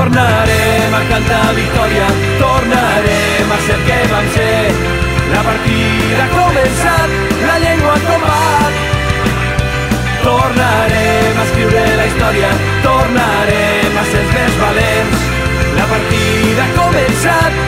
Tornarem a cantar victòria, tornarem a ser el que vam ser. La partida ha començat, la llengua ha tombat. Tornarem a escriure la història, tornarem a ser els més valents. La partida ha començat,